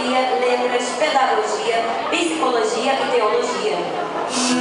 filosofia, letras, pedagogia, psicologia e teologia.